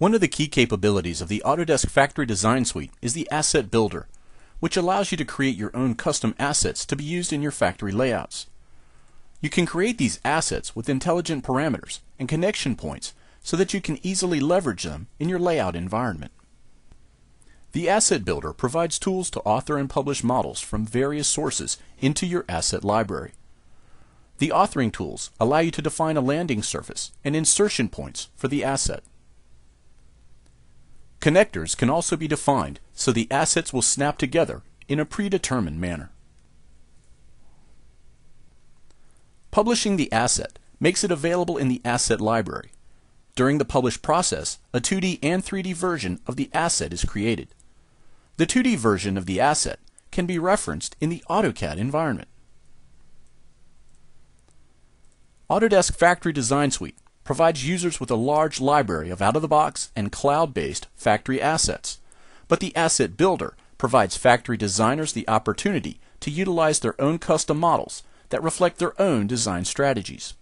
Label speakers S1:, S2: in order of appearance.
S1: One of the key capabilities of the Autodesk Factory Design Suite is the Asset Builder, which allows you to create your own custom assets to be used in your factory layouts. You can create these assets with intelligent parameters and connection points so that you can easily leverage them in your layout environment. The Asset Builder provides tools to author and publish models from various sources into your asset library. The authoring tools allow you to define a landing surface and insertion points for the asset. Connectors can also be defined so the assets will snap together in a predetermined manner. Publishing the asset makes it available in the asset library. During the publish process, a 2D and 3D version of the asset is created. The 2D version of the asset can be referenced in the AutoCAD environment. Autodesk Factory Design Suite provides users with a large library of out-of-the-box and cloud-based factory assets. But the Asset Builder provides factory designers the opportunity to utilize their own custom models that reflect their own design strategies.